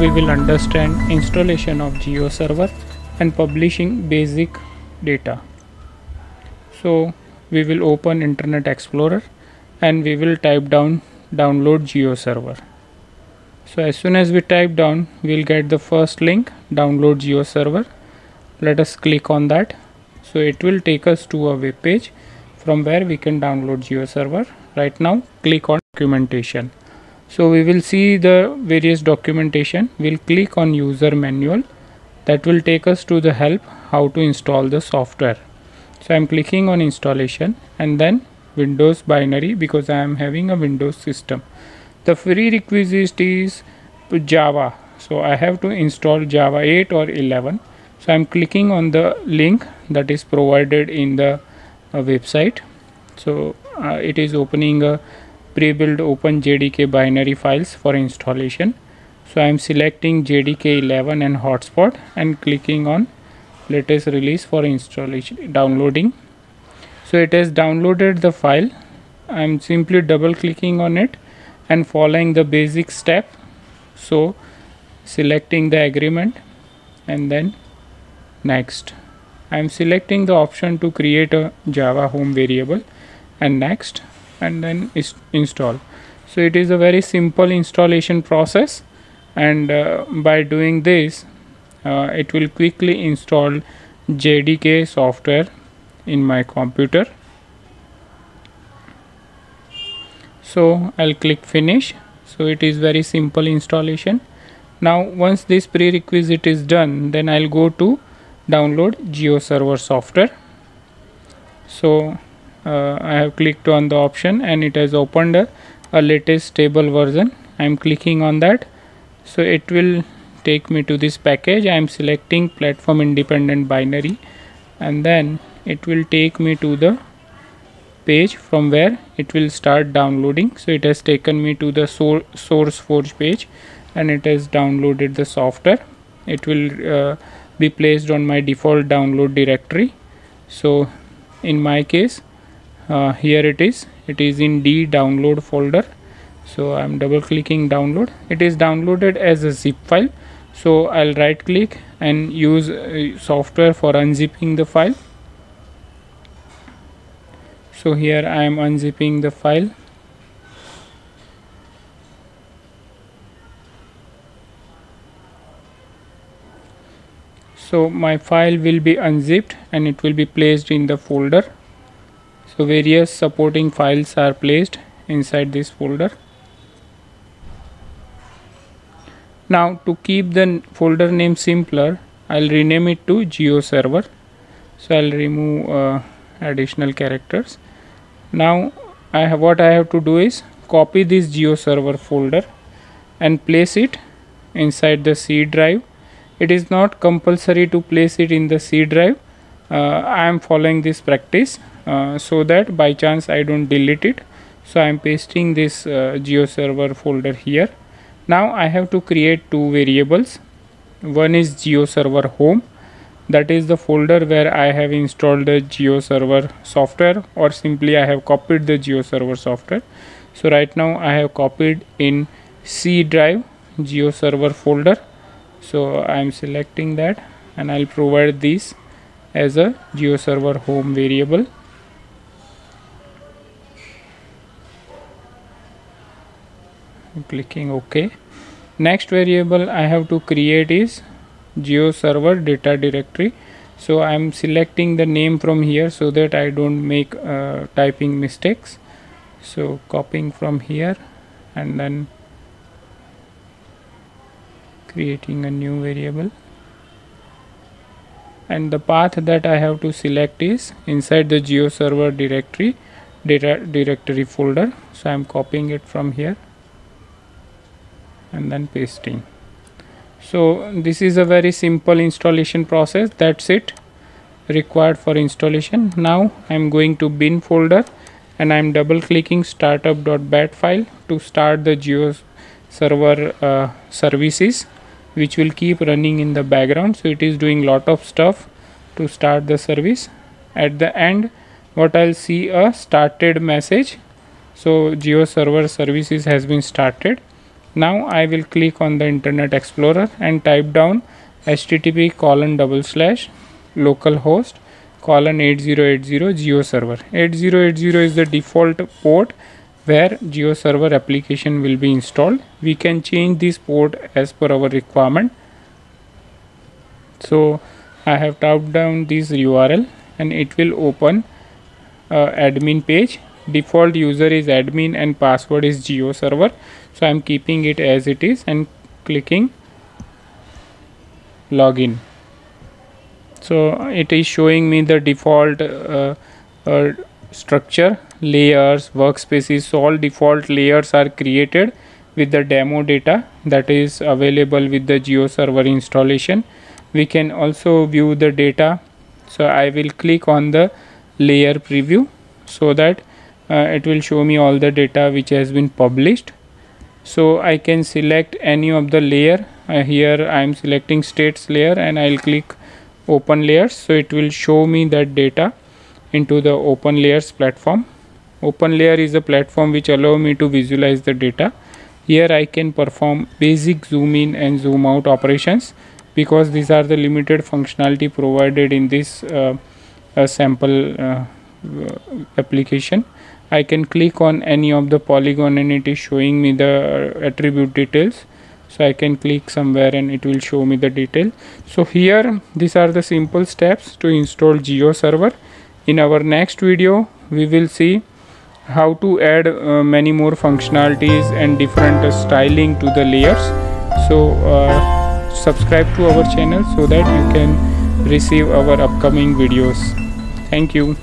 we will understand installation of GeoServer and publishing basic data. So we will open Internet Explorer and we will type down download GeoServer. So as soon as we type down we'll get the first link download GeoServer. Let us click on that. So it will take us to a web page from where we can download GeoServer. Right now click on documentation so we will see the various documentation. We'll click on user manual. That will take us to the help how to install the software. So i'm clicking on installation and then windows binary because i am having a windows system. The prerequisite is java. So i have to install java 8 or 11 so i'm clicking on the link that is provided in the uh, website. So uh, it is opening a pre-built OpenJDK binary files for installation. So I am selecting JDK 11 and hotspot and clicking on latest release for installation downloading. So it has downloaded the file. I am simply double clicking on it and following the basic step. So selecting the agreement and then next. I am selecting the option to create a Java home variable and next and then install. So it is a very simple installation process and uh, by doing this uh, it will quickly install JDK software in my computer. So I'll click finish. So it is very simple installation. Now once this prerequisite is done then I'll go to download GeoServer software. So uh, I have clicked on the option and it has opened a, a latest stable version. I am clicking on that. So it will take me to this package. I am selecting platform independent binary and then it will take me to the page from where it will start downloading. So it has taken me to the source SourceForge page and it has downloaded the software. It will uh, be placed on my default download directory. So in my case uh, here it is. It is in d download folder. So i'm double clicking download. It is downloaded as a zip file. So i'll right click and use uh, software for unzipping the file. So here i am unzipping the file. So my file will be unzipped and it will be placed in the folder so various supporting files are placed inside this folder. Now to keep the folder name simpler I'll rename it to GeoServer so I'll remove uh, additional characters. Now I have what I have to do is copy this GeoServer folder and place it inside the C drive. It is not compulsory to place it in the C drive. Uh, I am following this practice uh, so that by chance I don't delete it. So I am pasting this uh, GeoServer folder here. Now I have to create two variables. One is GeoServer home. That is the folder where I have installed the GeoServer software or simply I have copied the GeoServer software. So right now I have copied in C drive GeoServer folder. So I am selecting that and I'll provide this as a GeoServer home variable clicking ok. Next variable i have to create is geoserver data directory. So i am selecting the name from here so that i don't make uh, typing mistakes. So copying from here and then creating a new variable. And the path that I have to select is inside the geoserver directory data directory folder. So I'm copying it from here and then pasting. So this is a very simple installation process. That's it required for installation. Now I'm going to bin folder and I'm double clicking startup.bat file to start the geo server uh, services which will keep running in the background. So it is doing lot of stuff to start the service. At the end what I'll see a started message. So geo server services has been started now I will click on the Internet Explorer and type down http colon double slash localhost colon 8080 geo server. 8080 is the default port where geo server application will be installed. We can change this port as per our requirement. So I have typed down this URL and it will open uh, admin page default user is admin and password is geo server. So i'm keeping it as it is and clicking login. So it is showing me the default uh, uh, structure layers workspaces. So all default layers are created with the demo data that is available with the geo server installation. We can also view the data. So i will click on the layer preview so that it will show me all the data which has been published. So I can select any of the layer. Uh, here I am selecting states layer and I'll click open layers. So it will show me that data into the open layers platform. Open layer is a platform which allow me to visualize the data. Here I can perform basic zoom in and zoom out operations because these are the limited functionality provided in this uh, uh sample uh, application I can click on any of the polygon and it is showing me the attribute details. So I can click somewhere and it will show me the detail. So here these are the simple steps to install geo server. In our next video we will see how to add uh, many more functionalities and different uh, styling to the layers. So uh, subscribe to our channel so that you can receive our upcoming videos. Thank you